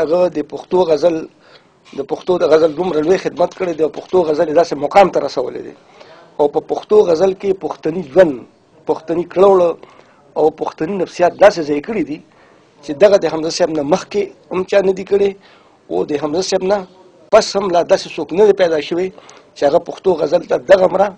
هغه د پښتو غزل د پښتو د غزل دومره لوی خدمت کړی دی او پښتو غزل یې داسې مقام ته رسولی دی او په پښتو غزل کې پښتني ژوند پښتني کړوړه او پښتني نفسیات داسې ځای کړي دي چې دغه د حمزه صاحب نه مخکې هم چا نه دي کړي او د حمزه صاحب نه پس هم لا داسې څوک نه دی پیدا شوی چې هغه پښتو غزل ته دغه مره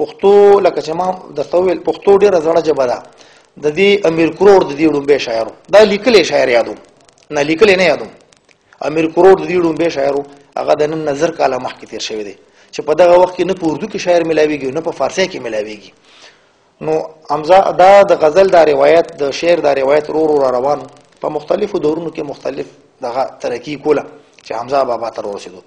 پښتو لکه چې ما درته وویل پښتو ډېره زړه ژبه ده د دې امیر کرور د دې ړومبی شاعر دا لیکلی شاعر یادوم نه لیکلی نه یادوم امیر کرور د دې ړومبی شاعر هغه د نن نظر کاله مخکې تیر شوی دی چې په دغه وخت کې نه په اردو کې شاعر ملاویږي نه په فارسی کې ملاویږي نو امزا دا د غزل دا روایت د شعر دا روایت رو رو را روان په مختلفو دورونو کې مختلف دغه ترقی کوله چې حمزه بابا تر ورسېدو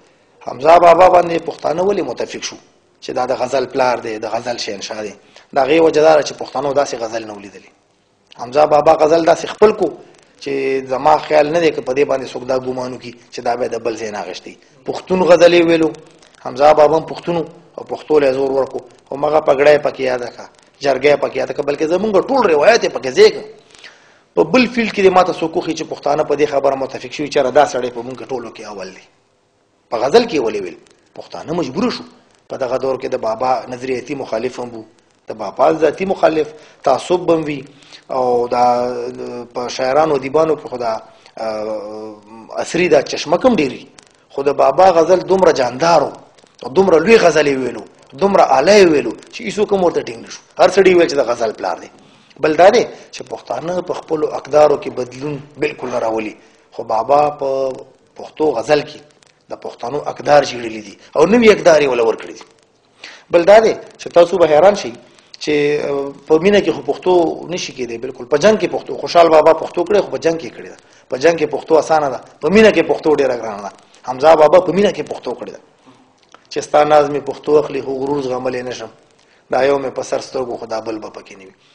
حمزه بابا باندې پښتانه ولې متفق شو چې دا د غزل پلار دی د غزل شهنشاه دی د هغې وجه دا ده چې پښتنو داسې غزل نه ولیدلی حمزه بابا غزل داسې خپل کو چې زما خیال نه دی که په دې باندې څوک دا ګومان وکړي چې دا به د بل ځای نه اخیستی پښتون غزلې ویلو حمزه بابا هم پښتون او پښتو له زور ورکو او مغه پګړې پکې یاده کا جرګې پکې یاده کا بلکې زمونږ ټول روایت پکې زیګ په بل فیلډ کې ماته څوک خو چې پښتانه په دې خبره متفق شوي چې را دا سړی په مونږ ټولو کې اول دی په غزل کې ولې ویل پښتانه مجبور شو په دغه دور کې د بابا نظریاتي مخالف هم وو د بابا ذاتی مخالف تعصب بم وی او دا په شاعرانو دیبانو کې خدا اثری دا چشمه کم ډیری خو د بابا غزل دومره جاندارو او دومره لوی غزلې ویلو دومره اعلی ویلو چې ایسو کوم ورته ټینګ نشو هر سړی ویل چې د غزل پلار دی بل دا دی چې پښتانه په خپل اقدارو کې بدلون بالکل راولي خو بابا په پښتو غزل کې د پښتنو اقدار جوړلې دي او نوې اقدار یې ولور کړې دي بل دا دی چې تاسو به حیران شئ چې په مینه کې خو پښتو نشي کېدی بالکل په جنگ کې پښتو خوشحال بابا پښتو کړې خو په جنگ کې کړې ده په جنگ کې پښتو اسانه ده په مینه کې پښتو ډېره ګرانه ده حمزه بابا په مینه کې پښتو کړې ده چې ستا ناز مې پښتو اخلي خو غرور زغملی نشم دا یو مې په سر سترګو خدا بل به پکې نیوي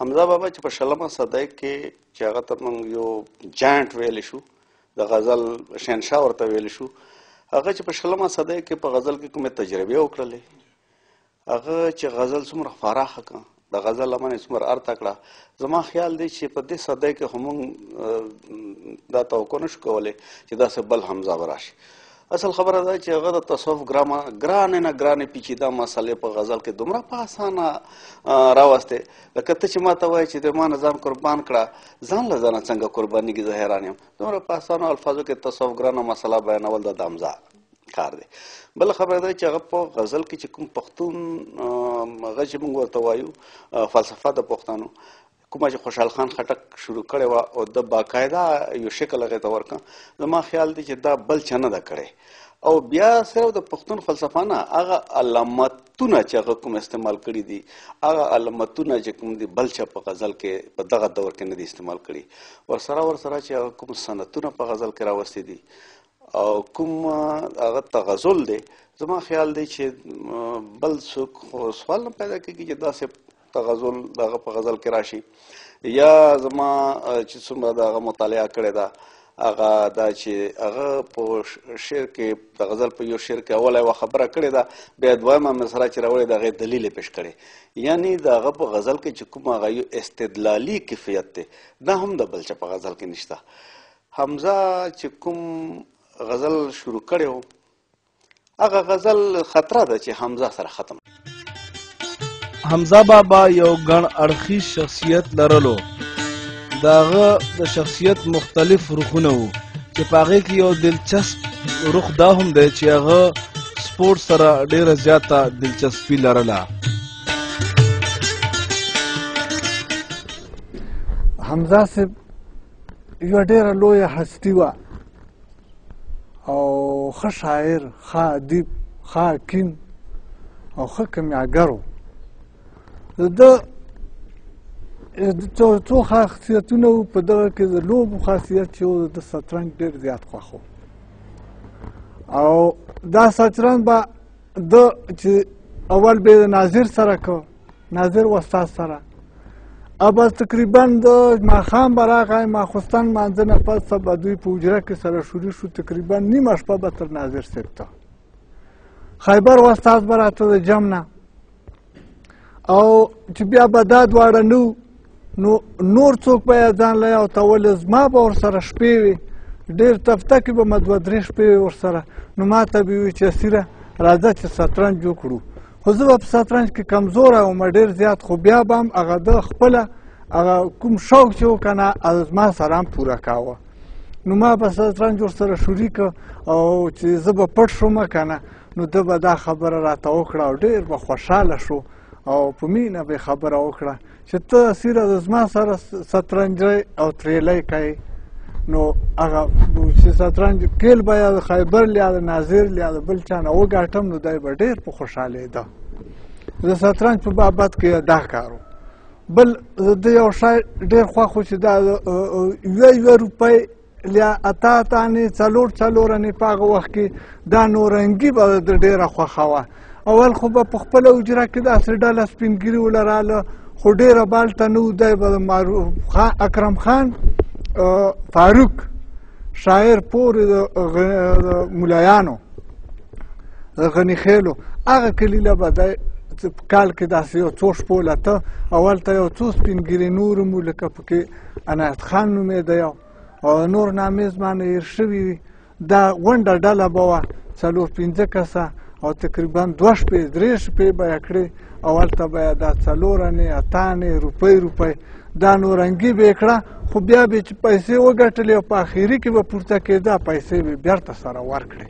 حمزه بابا چې په شلمه صدۍ کې چې هغه ته موږ یو جاینټ ویل شو د غزل شهنشاه ورته ویل شو هغه چې په شلمه صدۍ کې په غزل کې کومه تجربه وکړلې هغه چې غزل څومره فراخه کړه د غزل لمن څومره ارته کړه زما خیال دی چې په دې صدۍ کې هم دا توقع نشو کولای چې دا څه بل حمزه وراشي اصل خبره ده چې هغه د تصوف ګرامه ګرانې نه ګرانې پیچیده مسلې په غزل کې دومره په اسانه راوستې لکه ته چې ما ته وایې چې د ما نه ځان قربان کړه ځان له ځانه څنګه قربانېږي زه حیران یم دومره په اسانو الفاظو کې تصوف ګرانه مسله بیانول د دامزا کار دی بل خبره ده چې هغه په غزل کې چې کوم پښتون هغه چې موږ ورته وایو فلسفه د پښتنو کومه چې خوشحال خان خټک شروع کړې وه او د باقاعده یو شکل هغې ته ورکړ زما خیال دی چې دا بل چا نه ده کړې او بیا صرف د پښتون فلسفه نه هغه علامتونه چې هغه کوم استعمال کړي دي هغه علامتونه چې کوم دي بل چا په غزل کې په دغه دور کې نه دي استعمال کړي ورسره ورسره چې هغه کوم سنتونه په غزل کې راوستي دي او کوم هغه تغزل دی زما خیال دی چې بل څوک سوال نه پیدا کېږي چې داسې تغزل دغه په غزل کې راشي یا زما چې څومره دغه مطالعه کړې ده هغه دا چې هغه په شعر کې د غزل په یو شعر کې اوله یوه خبره کړې ده بیا دویمه مصرع چې راوړې د هغې دلیل یې پیش کړی یعنی د هغه په غزل کې چې کوم هغه یو استدلالي کیفیت دی دا هم د بل چا په غزل کې نشته حمزه چې کوم غزل شروع کړی و هغه غزل خطره ده چې حمزه سره ختم حمزه بابا یو ګڼ اړخي شخصیت لرلو داغه د شخصیت مختلف رخونه وو چې پاغه کې یو دلچسپ رخ دا هم دی چې هغه سپورت سره ډیره زیاته دلچسپي لرله حمزه صاحب یو ډیره لوی هستی و او ښه شاعر ښه ادیب ښه حکیم او ښه کمیاګر و د ده څو څو خاصیتونه وو په دغه کې د لوبو خاصیت چې و د شطرنج ډېر زیات خوښ و او دا شطرنج به د چې اول به د ناظر سره کو ناظر استاد سره او بس تقریبا د ماښام به راغی ماخوستن مانځه نه پس ته به دوی په حجره کې سره شوري شو تقریبا نیمه شپه به تر ناظر صاحب ته خیبر استاد به راته د جم نه او چې بیا به دا دواړه نو نو نور څوک به یې ځان له یو تولې زما به ورسره شپې وي ډېر تفته کې به مه دوه درې شپې وي ورسره نو ما ته به وي چې اسیره راځه چې سطرنج وکړو خو زه به په سطرنج کې کمزوری وم ډېر زیات خو بیا به هم هغه ده خپله هغه کوم شوق چې و که نه زما سره هم پوره کاوه نو ما به سطرنج ورسره شریک او چې زه به پټ شوم که نه نو ده به دا خبره راته وکړه او ډېر به خوشحاله شو او په مینه به خبره وکړه چې ته سیره د زما سره سترنجی او تریلی کوي نو هغه چې سترنج کیل به یا د خیبر یا د ناظر یا د بل چا نه وګاټم نو دی به ډېر په خوشحالېده د سترنج په بابت کې دا کارو بل د یو شای ډېر خوښ و چې دا یوه یوه روپۍ لیا اتا تانی څلور څلور نه پاغه وخت کې دا نورنګي به د ډیره خوخه وه اول خو به په خپل اجرا کې دا سډاله سپینګری ولراله خو ډیره بالته نو دی به معروف خان اکرم خان فاروق شاعر پور د مولایانو غنی خېلو هغه کلی له به کال کې داسې یو څو شپو لته اول ته یو څو سپینګیري نور مو لکه پکې عنایت خان نومېده یو او نور نامې زما نه هېر شوي وي دا غونډه ډله به وه څلور پنځه کسه او تقریبا دوه شپې درې شپې به یې کړې او هلته به یې دا څلور انې اته انې روپۍ روپۍ دا نورنګي به یې کړه خو بیا به چې پیسې وګټلې او په اخري کې به پورته کېده پیسې به یې بېرته سره ورکړې